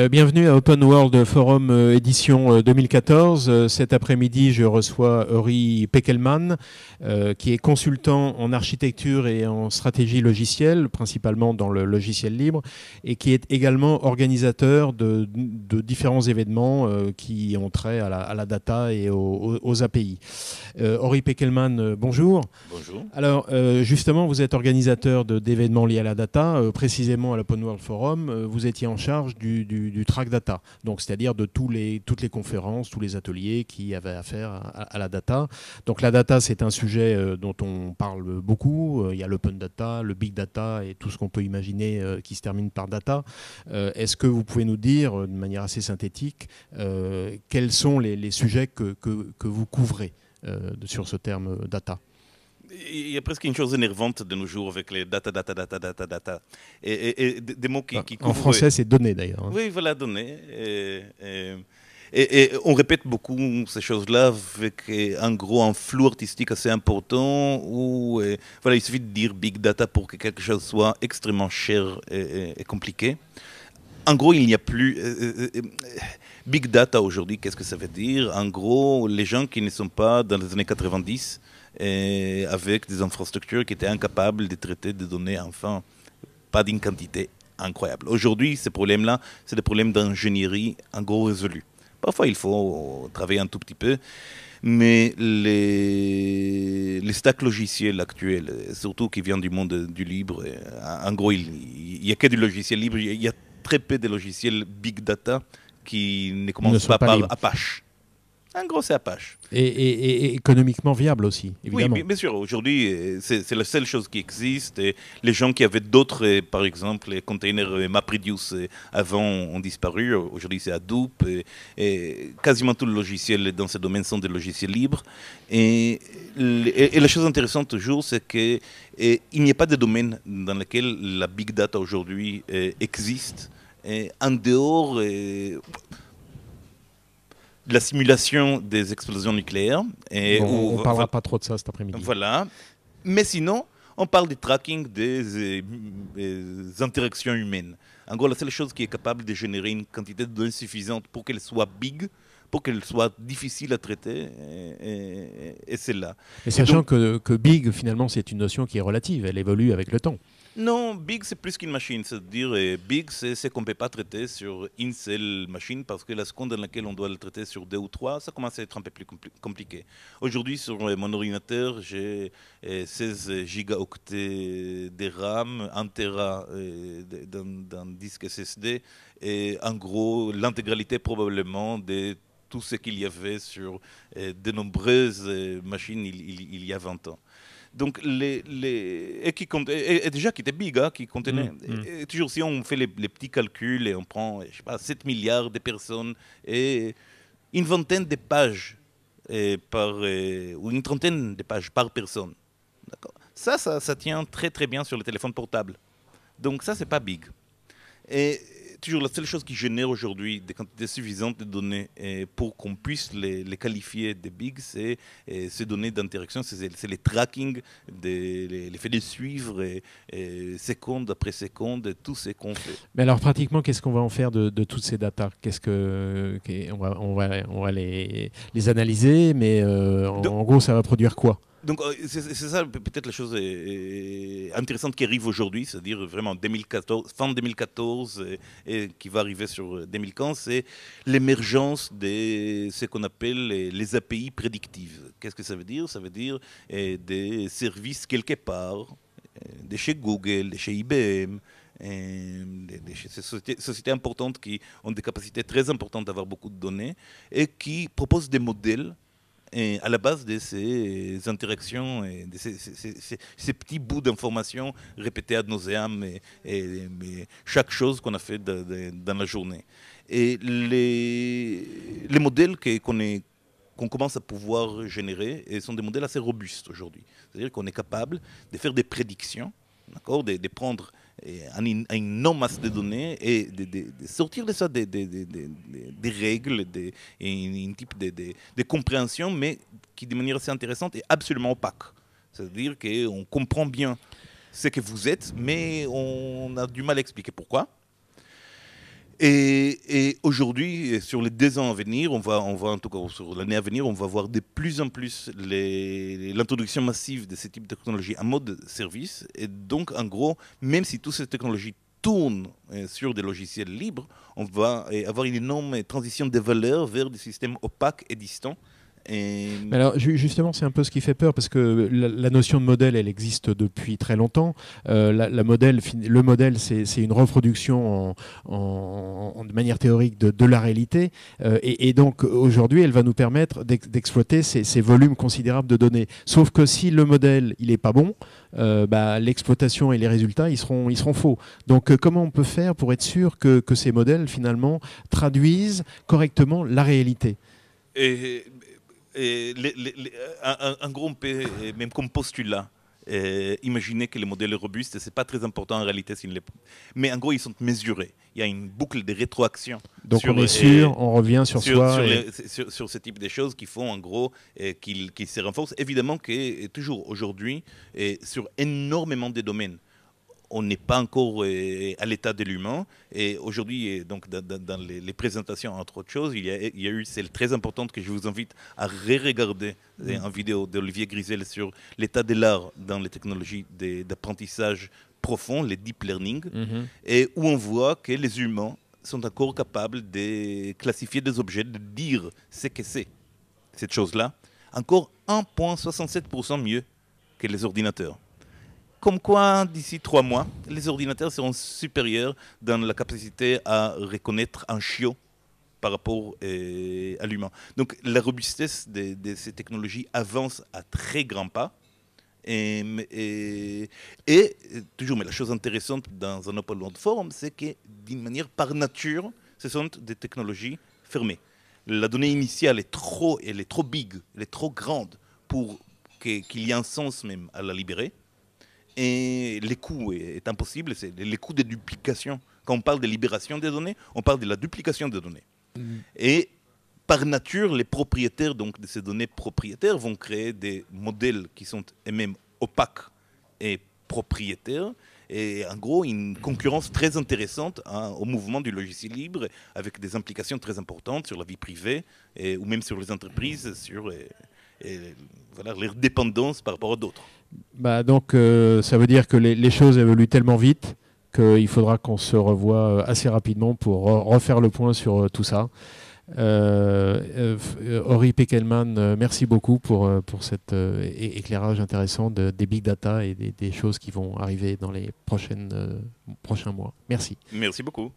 Euh, bienvenue à Open World Forum euh, édition 2014. Euh, cet après-midi, je reçois Uri Peckelman, qui est consultant en architecture et en stratégie logicielle, principalement dans le logiciel libre, et qui est également organisateur de, différents événements qui ont trait à la, data et aux, API. Uri Peckelman, bonjour. Bonjour. Alors, justement, vous êtes organisateur d'événements liés à la data, précisément à l'Open World Forum. vous étiez en charge du du, track data, donc c'est-à-dire de toutes les conférences, tous les ateliers qui avaient affaire à, la data. Donc la data, c'est un sujet euh, dont on parle beaucoup. Euh, il y a l'open data, le big data et tout ce qu'on peut imaginer euh, qui se termine par data. Est-ce que vous pouvez nous dire, de manière assez synthétique, quels sont les, sujets que vous couvrez sur ce terme data? Il y a presque une chose énervante de nos jours avec les data, data, data, data, data. Et, des mots qui, qui En français, c'est données d'ailleurs. Hein. Oui, voilà, données. Et, on répète beaucoup ces choses-là avec en gros un flou artistique assez important où voilà, il suffit de dire big data pour que quelque chose soit extrêmement cher et, compliqué. En gros, il n'y a plus. big data aujourd'hui, qu'est-ce que ça veut dire? En gros, les gens qui ne sont pas dans les années 90 et avec des infrastructures qui étaient incapables de traiter des données, enfin, pas d'une quantité incroyable. Aujourd'hui, ces problèmes-là, c'est des problèmes d'ingénierie en gros résolus. Parfois, il faut travailler un tout petit peu, mais les, les stacks logiciels actuels, surtout qui viennent du monde du libre, en gros, il n'y a que du logiciel libre, il y a très peu de logiciels big data qui ne commencent pas, par Apache. En gros, c'est Apache. Et, économiquement viable aussi, évidemment. Oui, bien sûr. Aujourd'hui, c'est la seule chose qui existe. Et les gens qui avaient d'autres, euh, par exemple, les containers euh, MapReduce euh, avant ont disparu. Aujourd'hui, c'est Hadoop. Et, quasiment tous les logiciels dans ce domaine sont des logiciels libres. Et, la chose intéressante toujours, c'est qu'il n'y a pas de domaine dans lequel la big data aujourd'hui existe. en dehors la simulation des explosions nucléaires. Et on ne parlera pas trop de ça cet après-midi. Voilà. Mais sinon, on parle du tracking des, interactions humaines. En gros, la seule chose qui est capable de générer une quantité de données suffisante pour qu'elle soit big, pour qu'elle soit difficile à traiter, et, c'est là. Et sachant que, que big, finalement, c'est une notion qui est relative, elle évolue avec le temps. Non, big c'est plus qu'une machine. C'est-à-dire, euh, big c'est ce qu'on ne peut pas traiter sur une seule machine parce que la seconde dans laquelle on doit le traiter sur deux ou trois, ça commence à être un peu plus compliqué. Aujourd'hui, sur euh, mon ordinateur, j'ai 16 euh, gigaoctets de RAM, 1 Tera d'un disque SSD et en gros, l'intégralité probablement de tout ce qu'il y avait sur de nombreuses machines il y a 20 ans. Donc, les, les, et, qui et, déjà qui était big, hein, qui contenait. Mm, mm. toujours si on fait les, petits calculs et on prend, je sais pas, 7 milliards de personnes et une vingtaine de pages par, ou une trentaine de pages par personne. Ça, ça, ça tient très très bien sur le téléphone portable. Donc ça, c'est pas big. Et toujours la seule chose qui génère aujourd'hui des quantités suffisantes de données pour qu'on puisse les, qualifier de big, c'est ces données d'interaction, c'est les tracking, des, les, fait de suivre et, seconde après seconde tout ce qu'on fait. Mais alors pratiquement, qu'est-ce qu'on va en faire de, toutes ces datas Qu'est-ce que on va, on va, on va les, les analyser, mais euh, en gros, ça va produire quoi? Donc euh, c'est ça peut-être la chose intéressante qui arrive aujourd'hui, c'est-à-dire vraiment 2014, fin 2014 et, qui va arriver sur 2015, c'est l'émergence de ce qu'on appelle les, API prédictives. Qu'est-ce que ça veut dire? Ça veut dire des services quelque part, de chez Google, de chez IBM, des, sociétés, sociétés, importantes qui ont des capacités très importantes d'avoir beaucoup de données et qui proposent des modèles à la base de ces interactions, et de ces, petits bouts d'informations répétés ad nauseam, et, chaque chose qu'on a fait dans la journée. Et les, les modèles qu'on qu'on commence à pouvoir générer et sont des modèles assez robustes aujourd'hui. C'est-à-dire qu'on est capable de faire des prédictions, de, prendre une, une masse de données et de, sortir de ça des, règles, des, un type de, compréhension, mais qui de manière assez intéressante est absolument opaque. C'est-à-dire qu'on comprend bien ce que vous êtes, mais on a du mal à expliquer pourquoi. Et, aujourd'hui, sur les deux ans à venir, on va, on en tout cas sur l'année à venir, on va voir de plus en plus l'introduction massive de ce type de technologie en mode service. Et donc, en gros, même si toutes ces technologies tournent euh, sur des logiciels libres, on va euh, avoir une énorme transition des valeurs vers des systèmes opaques et distants alors justement, c'est un peu ce qui fait peur parce que la, notion de modèle, elle existe depuis très longtemps. Euh, la, modèle, le modèle, c'est une reproduction en, de manière théorique de, la réalité. Euh, et, donc aujourd'hui, elle va nous permettre d'exploiter ces, volumes considérables de données. Sauf que si le modèle, il n'est pas bon, euh, bah, l'exploitation et les résultats, ils seront, ils seront faux. Donc comment on peut faire pour être sûr que, que ces modèles, finalement, traduisent correctement la réalité? Et et un, gros même comme postulat, imaginer que les modèles robustes, ce n'est pas très important en réalité. Mais en gros, ils sont mesurés. Il y a une boucle de rétroaction. Donc on est sûr, on revient sur, soi. Sur, ce type de choses qui font en gros qu'ils se renforcent. Évidemment que toujours aujourd'hui, sur énormément de domaines, on n'est pas encore euh, à l'état de l'humain. Et aujourd'hui, donc dans, les, présentations, entre autres choses, il y a, eu celle très importante que je vous invite à re-regarder mm. en vidéo d'Olivier Grisel sur l'état de l'art dans les technologies d'apprentissage profond, les deep learning, mm-hmm. et où on voit que les humains sont encore capables de classifier des objets, de dire ce que c'est, cette chose-là, encore 1,67% mieux que les ordinateurs. Comme quoi, d'ici trois mois, les ordinateurs seront supérieurs dans la capacité à reconnaître un chiot par rapport euh, à l'humain. Donc la robustesse de, ces technologies avance à très grands pas. Et, et, toujours, mais la chose intéressante dans un Open World Forum, c'est que d'une manière par nature, ce sont des technologies fermées. La donnée initiale est trop, elle est trop big, elle est trop grande pour qu'il y ait un sens même à la libérer. Et les coûts est, impossible, c'est les coûts de duplication. Quand on parle de libération des données, on parle de la duplication des données. Mm. Et par nature, les propriétaires donc, de ces données propriétaires vont créer des modèles qui sont eux-mêmes opaques et propriétaires. Et en gros, une concurrence très intéressante hein, au mouvement du logiciel libre, avec des implications très importantes sur la vie privée et, ou même sur les entreprises, sur et, voilà, leur dépendance par rapport à d'autres. Bah donc, euh, ça veut dire que les, choses évoluent tellement vite qu'il faudra qu'on se revoie euh, assez rapidement pour refaire le point sur euh, tout ça. Euh, Ori Peckelman, merci beaucoup pour, pour cet éclairage intéressant des big data et des, des, choses qui vont arriver dans les prochaines, prochains mois. Merci. Merci beaucoup.